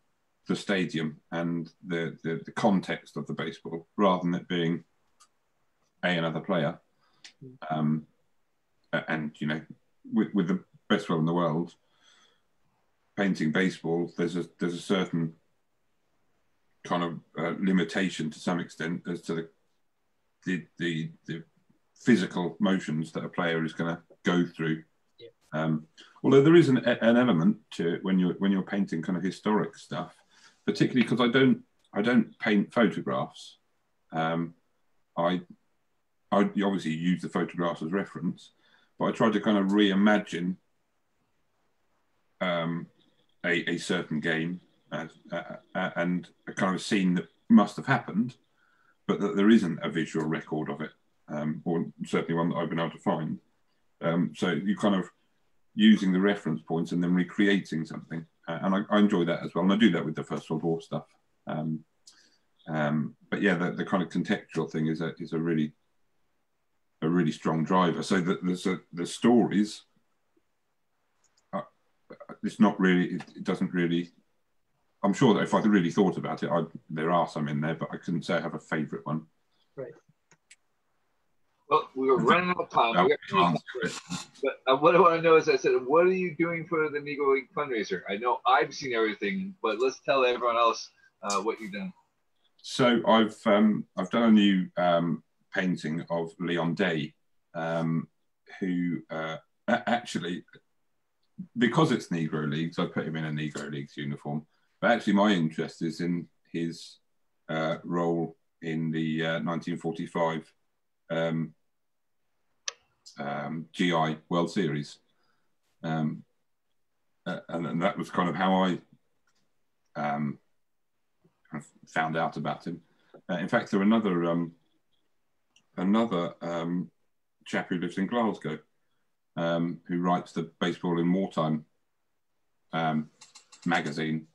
the stadium and the, the, the context of the baseball rather than it being a another player. Um, and you know, with, with the best will in the world, painting baseball, there's a there's a certain kind of uh, limitation to some extent as to the, the the the, physical motions that a player is going to go through. Yeah. Um, although there is an, an element to it when you're when you're painting kind of historic stuff, particularly because I don't I don't paint photographs. Um, I I obviously use the photographs as reference, but I try to kind of reimagine um, a, a certain game as, uh, uh, and a kind of scene that must have happened, but that there isn't a visual record of it, um, or certainly one that I've been able to find. Um, so you kind of using the reference points and then recreating something, uh, and I, I, enjoy that as well. And I do that with the First World War stuff. Um, um, but yeah, the, the, kind of contextual thing is a is a really a really strong driver. So there's a, the stories. Uh, it's not really. It, it, doesn't really. I'm sure that if I really thought about it, I'd, there are some in there, but I couldn't say I have a favourite one. Right. Well, we were running out of time. but uh, what I want to know is, I said, what are you doing for the Negro League fundraiser? I know I've seen everything, but let's tell everyone else uh, what you've done. So I've um, I've done a new um, painting of Leon Day, um, who uh, actually, because it's Negro Leagues, I put him in a Negro Leagues uniform. But actually, my interest is in his uh, role in the uh, 1945 um, GI World Series. Um, and, and, that was kind of how I um, found out about him. Uh, in fact, there another um, another um, chap who lives in Glasgow um, who writes the Baseball in Wartime magazine.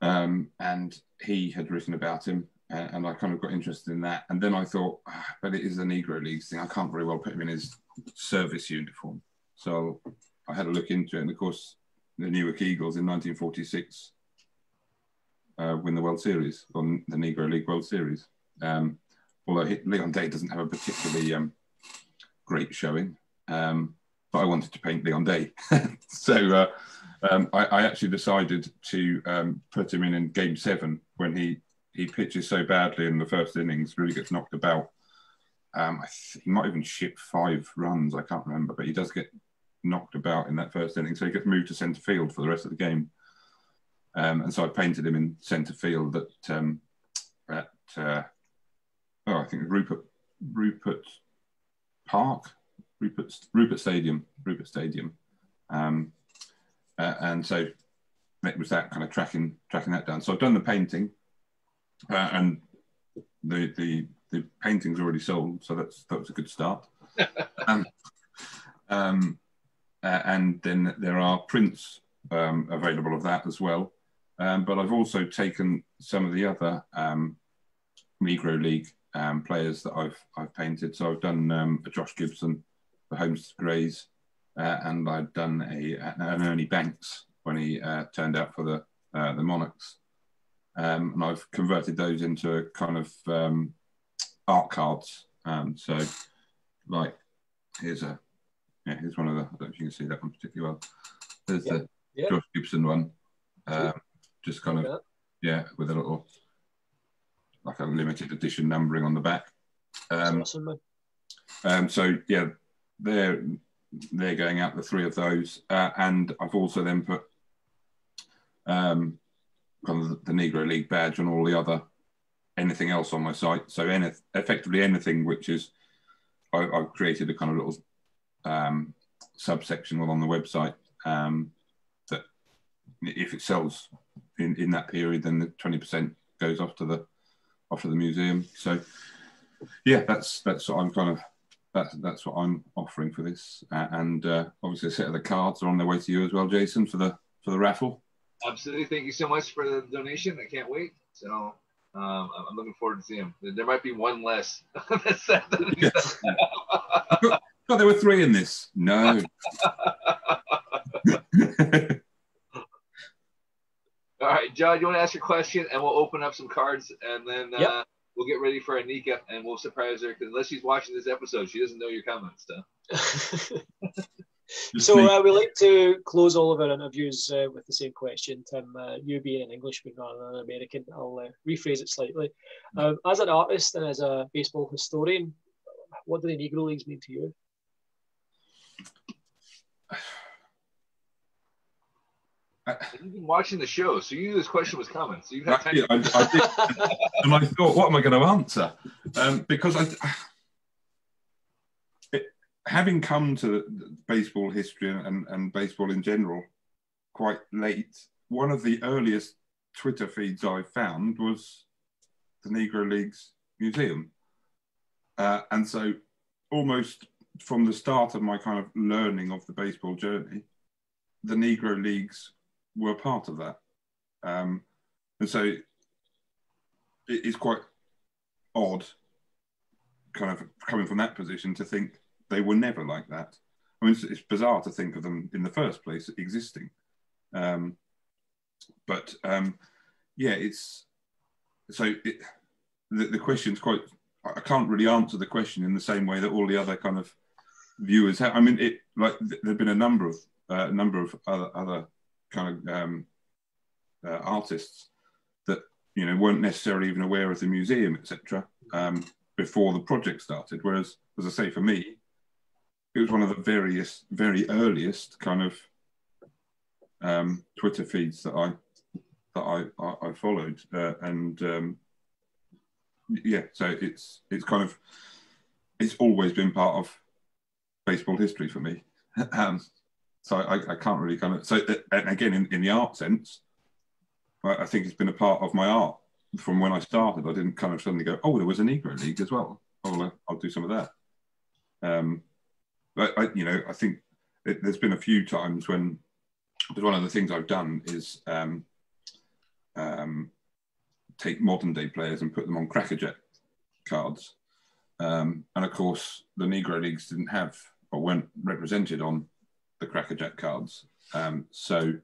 Um, and he had written about him, uh, and I kind of got interested in that. And then I thought, ah, but it is a Negro Leagues thing. I can't very well put him in his service uniform. So I had a look into it, and of course, the Newark Eagles in 1946 uh, win the World Series on the Negro League World Series. Um, although Leon Day doesn't have a particularly um, great showing, um, but I wanted to paint Leon Day, so uh, um, I, I, actually decided to um, put him in in Game Seven when he he pitches so badly in the first innings, really gets knocked about. Um, he might even ship five runs, I can't remember, but he does get knocked about in that first inning, so he gets moved to centre field for the rest of the game. Um, and so I painted him in centre field at, um, at uh, oh, I think Ruppert Ruppert Park, Ruppert Ruppert Stadium, Ruppert Stadium, um, uh, and so it was that kind of tracking tracking that down. So I've done the painting, uh, and the the the painting's already sold, so that's that was a good start. um, um, uh, and then there are prints um, available of that as well. Um, but I've also taken some of the other um, Negro League um, players that I've I've painted. So I've done um, a Josh Gibson, the Homestead Grays, uh, and I've done a an Ernie Banks when he uh, turned out for the uh, the Monarchs, um, and I've converted those into a kind of um, art cards. so, like, here's a yeah, here's one of the. I don't know if you can see that one particularly well. There's the Josh Gibson one. Um, just kind of yeah, with a little like a limited edition numbering on the back. Um, awesome, um, so yeah, they're they're going out the three of those, uh, and I've also then put um, the Negro League badge and all the other anything else on my site. So any, effectively anything which is I, have created a kind of little um, subsection on the website um, that if it sells in, in that period, then the 20% goes off to the off to the museum. So yeah, that's that's what I'm kind of that's that's what I'm offering for this. Uh, and uh, obviously, a set of the cards are on their way to you as well, Jason, for the for the raffle. Absolutely, thank you so much for the donation. I can't wait. So um, I'm looking forward to seeing them. There might be one less. yes. God, there were three in this. No. All right, John, you want to ask your question, and we'll open up some cards, and then uh, we'll get ready for Anika, and we'll surprise her because unless she's watching this episode, she doesn't know your comments. So, so uh, we like to close all of our interviews uh, with the same question, Tim. Uh, you being an Englishman rather than an American, I'll uh, rephrase it slightly. Um, as an artist and as a baseball historian, what do the Negro Leagues mean to you? You've been watching the show, so you knew this question was coming. So you had time. I, I, did, and I thought, what am I going to answer? Um, because I, having come to baseball history and, and baseball in general quite late, one of the earliest Twitter feeds I found was the Negro Leagues Museum. Uh, and so, almost from the start of my kind of learning of the baseball journey, the Negro Leagues were part of that. Um, and so, it's quite odd, kind of coming from that position, to think they were never like that. I mean, it's, it's bizarre to think of them in the first place existing. Um, but um, yeah, it's so it, the, the question's quite. I can't really answer the question in the same way that all the other kind of viewers have. I mean, it like there've been a number of uh, a uh, number of other other kind of um, uh, artists that you know weren't necessarily even aware of the museum, etc. Um, before the project started. Whereas, as I say, for me, it was one of the various, very earliest kind of um, Twitter feeds that I that I I, I followed, uh, and um, yeah, so it's it's kind of it's always been part of baseball history for me. um, so I, I, can't really kind of so uh, and again in, in the art sense, I, think it's been a part of my art from when I started. I didn't kind of suddenly go, oh, there was a Negro League as well. Oh, well, I'll do some of that. Um, I, you know, I think it, there's been a few times when but one of the things I've done is um, um, take modern day players and put them on crackerjack cards. Um, and of course, the Negro Leagues didn't have or weren't represented on the crackerjack cards. Um, so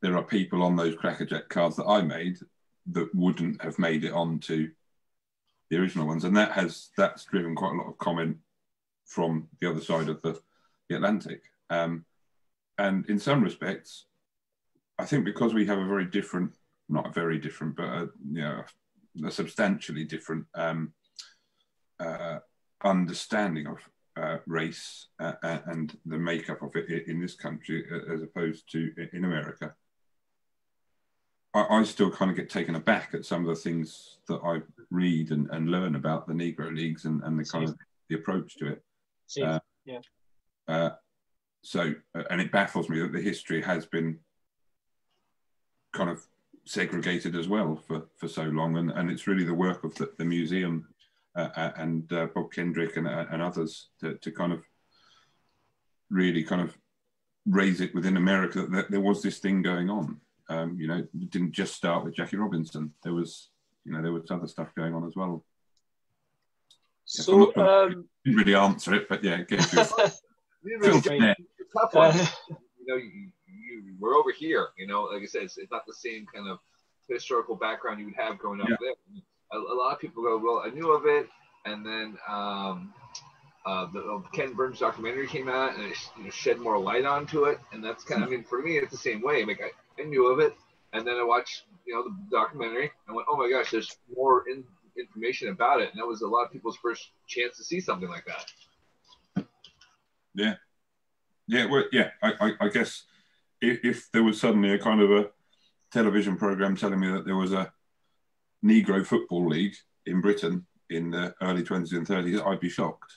there are people on those crackerjack cards that I made that wouldn't have made it onto the original ones, and that has that's driven quite a lot of comment from the other side of the, the Atlantic. Um, and in some respects, I think because we have a very different, not a very different, but a, you know, a substantially different um, uh, understanding of uh, race uh, and the makeup of it in this country uh, as opposed to in America. I, I, still kind of get taken aback at some of the things that I read and, and learn about the Negro Leagues and, and the kind of the approach to it. Uh, yeah. Uh, so, uh, and it baffles me that the history has been kind of segregated as well for, for so long. And, and it's really the work of the, the museum uh, uh and uh, Bob Kendrick and, uh, and others to, to kind of really kind of raise it within America that there was this thing going on. Um, you know, it didn't just start with Jackie Robinson. There was, you know, there was other stuff going on as well. So, um, didn't really answer it, but yeah, get really tough one. Uh, you know, you, you, we're over here. You know, like I said, it's, it's, not the same kind of historical background you would have growing up yeah. there. A, a, lot of people go, well, I knew of it, and then um, uh, the, the, Ken Burns documentary came out, and it you know, shed more light onto it. And that's kind of, I mean, for me, it's the same way. Like I, I knew of it, and then I watched, you know, the documentary, and went, oh my gosh, there's more in, information about it, and that was a lot of people's first chance to see something like that. Yeah, yeah, well, yeah. I, I, I guess if, if, there was suddenly a kind of a television program telling me that there was a Negro football league in Britain in the early 20s and 30s, I'd be shocked.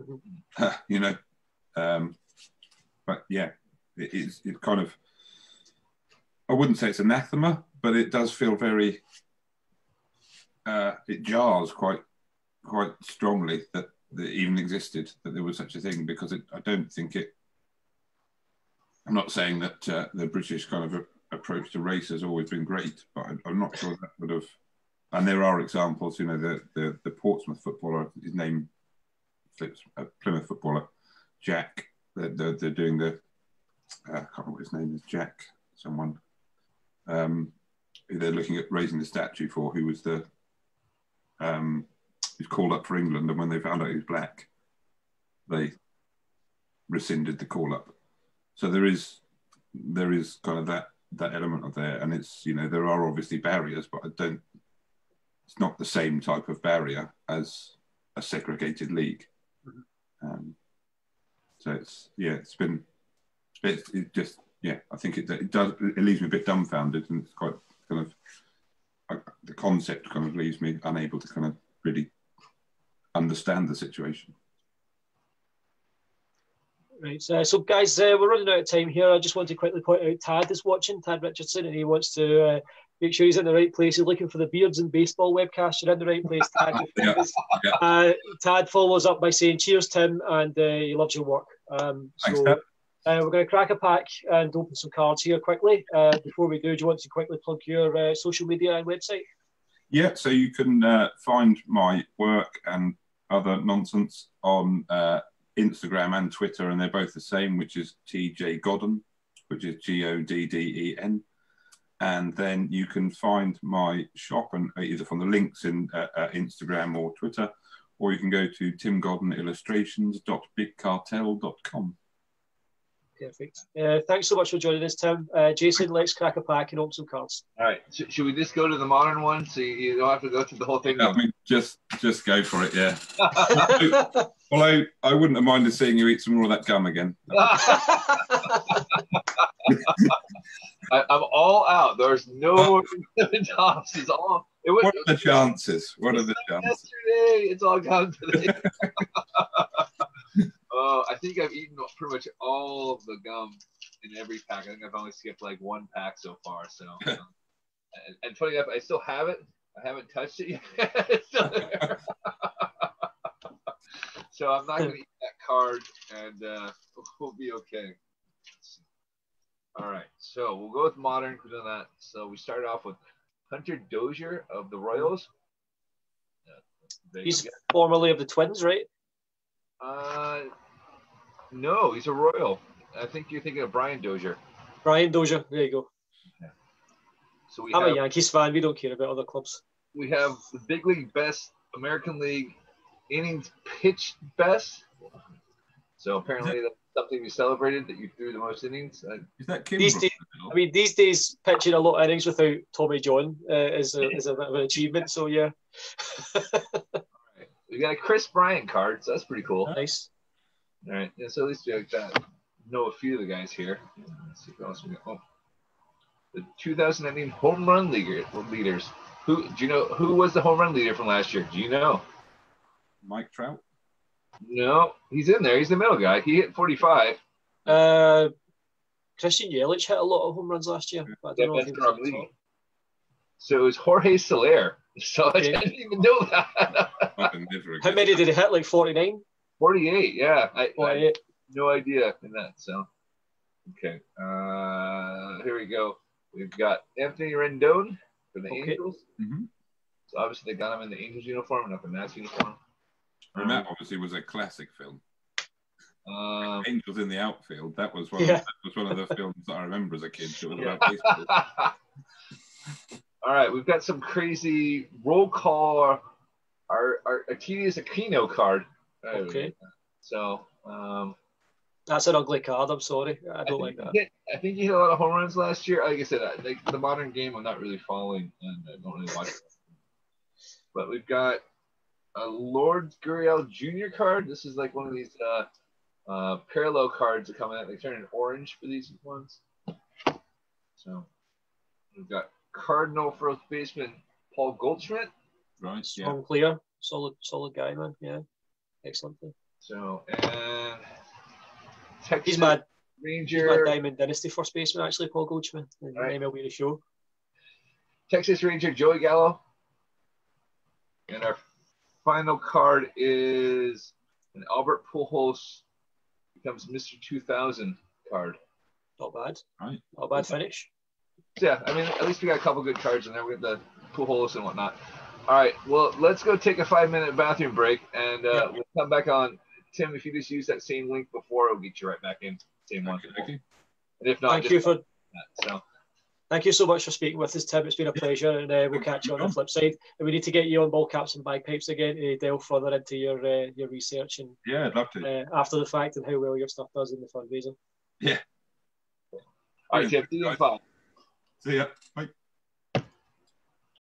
Mm-hmm. you know, um, but yeah, it is. It kind of. I wouldn't say it's anathema, but it does feel very. Uh, it jars quite, quite strongly that that even existed that there was such a thing because it, I don't think it I'm not saying that uh, the British kind of approach to race has always been great, but I, am not sure that would have. And there are examples, you know, the the, the Portsmouth footballer, his name flips, uh, Plymouth footballer, Jack. They're, they're, they're doing the, uh, I can't remember what his name is, Jack, someone. Um, they're looking at raising the statue for who was the, um, who's called up for England, and when they found out he was black, they rescinded the call up so there is there is kind of that that element of there, and it's you know there are obviously barriers, but I don't. It's not the same type of barrier as a segregated league. Mm-hmm. Um, so it's yeah, it's been it's it just yeah, I think it it does it leaves me a bit dumbfounded, and it's quite kind of the concept kind of leaves me unable to kind of really understand the situation. Right, so, so guys, uh, we're running out of time here. I just want to quickly point out Tad is watching, Tad Richardson, and he wants to uh, make sure he's in the right place. He's looking for the beards and baseball webcast. You're in the right place, Tad. Yeah, yeah. Uh, Tad follows up by saying, "Cheers, Tim," and uh, he loves your work. Um, Thanks, so uh, we're going to crack a pack and open some cards here quickly. Uh, before we do, do you want to quickly plug your uh, social media and website? Yeah, so you can uh, find my work and other nonsense on uh, Instagram and Twitter, and they're both the same, which is TJ Godden, which is G O D D E N. And then you can find my shop and uh, either from the links in uh, uh, Instagram or Twitter, or you can go to timgoddenillustrations.bigcartel.com. Perfect. Uh, thanks so much for joining us, Tim. Uh, Jason, let's crack a pack and open some cards. All right. Sh- should we just go to the modern one so you, you don't have to go through the whole thing? I mean, just just go for it, yeah. Although I wouldn't have minded seeing you eat some more of that gum again. I, I'm all out. There's no tops. It's all. It was What are the chances? What are the chances? yesterday. It's all gone today. Uh, I think I've eaten pretty much all of the gum in every pack. I think I've only skipped like one pack so far. So, um, and, and funny enough, I still have it. I haven't touched it yet. it's still there. so I'm not going to eat that card, and uh, we'll be okay. All right, so we'll go with modern because of that. So we started off with Hunter Dozier of the Royals. Yeah, He's formerly of the Twins, right? Uh, no, he's a Royal. I think you're thinking of Brian Dozier. Brian Dozier. There you go. So we I'm a Yankees fan. We don't care about other clubs. we have the big league best, American League innings pitched best. So apparently that's something you celebrated that you threw the most innings. Uh, Is that Kim? These days- I mean, these days, pitching a lot of innings without Tommy John uh, is, a, is a bit of an achievement. So, yeah. we got a Kris Bryant card, so that's pretty cool. nice. All right, yeah, so at least we like that. know a few of the guys here. Let's see what else we got. Oh, the 2019 home run leader, leaders. Who do you know? Who was the home run leader from last year? Do you know? Mike Trout. No, he's in there. He's the middle guy. He hit 45. Uh, Christian Yelich hit a lot of home runs last year. But I don't know if he was from the top. So it was Jorge Soler. So Okay. I didn't even know that. I can never How many did he hit? Like 49? 48. Yeah, I, I had no idea in that. So okay, uh, here we go. We've got Anthony Rendon for the Okay. Angels. Mhm. So obviously they got him in the Angels uniform, not the Nats uniform. And that obviously was a classic film. Um, Angels in the outfield. That was one. Yeah. Of, that was one of the films that I remember as a kid. It was about baseball. All right, we've got some crazy roll call. Our our, our Artemius Aquino card. There we Okay. So um, That's an ugly card. I'm sorry. I I don't think like he that. hit- I think he hit a lot of home runs last year. Like I said, I, like the modern game, I'm not really following, and I don't really watch. it. But we've got a Lourdes Gurriel Jr. card. This is like one of these uh, uh, parallel cards that come out. They turn in orange for these ones. So we've got Cardinal first baseman Paul Goldschmidt. Right. Yeah. Strong player. Solid, solid guy, man. Yeah. Excellent. So uh, and Texas He's my, he's my Ranger. Diamond Dynasty first baseman, actually, Paul Goldschmidt. The Right. MLB the show. Texas Ranger Joey Gallo. And our final card is an Albert Pujols becomes Mr. 2000 card. Not bad. Right. Not a bad finish. Yeah, I mean, at least we got a couple good cards in there. We got the Pujols and whatnot. All right, well, let's go take a five minute bathroom break and uh, Yeah. we'll come back on. Tim, if you just use that same link before, it'll get you right back in. Same one. Okay, okay. And if not, Thank you for that. So, thank you so much for speaking with us, Tim. It's been a pleasure, and uh, we'll catch you on the flip side. And we need to get you on ball caps and bagpipes again to delve further into your uh, your research and Yeah, I'd love to. uh, after the fact and how well your stuff does in the fundraising. Yeah. all right, Tim, see you in five. See ya. Bye.